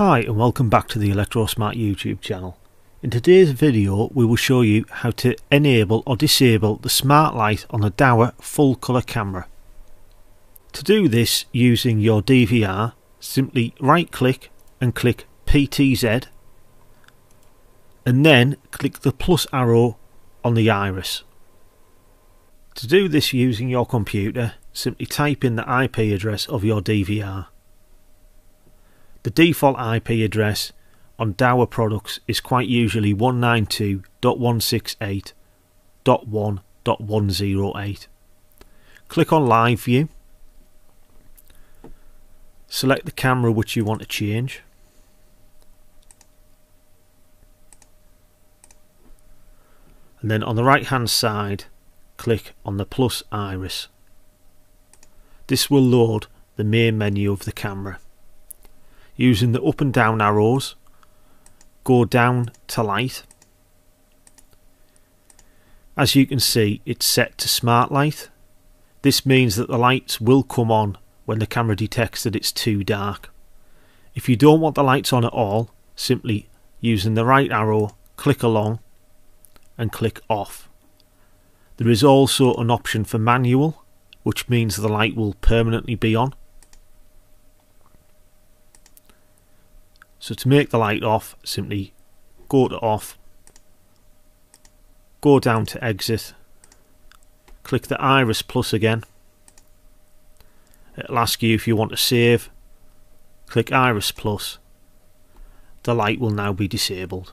Hi and welcome back to the ElectroSmart YouTube channel. In today's video we will show you how to enable or disable the smart light on a Dahua full colour camera. To do this using your DVR simply right click and click PTZ and then click the plus arrow on the iris. To do this using your computer simply type in the IP address of your DVR. The default IP address on Dahua products is quite usually 192.168.1.108. Click on Live View. Select the camera which you want to change. And then on the right hand side, click on the plus iris. This will load the main menu of the camera using the up and down arrows go down to light. As you can see it's set to smart light. This means that the lights will come on when the camera detects that it's too dark. If you don't want the lights on at all simply using the right arrow click along and click off. There is also an option for manual which means the light will permanently be on So to make the light off, simply go to off, go down to exit, click the iris plus again. It'll ask you if you want to save, click iris plus. The light will now be disabled.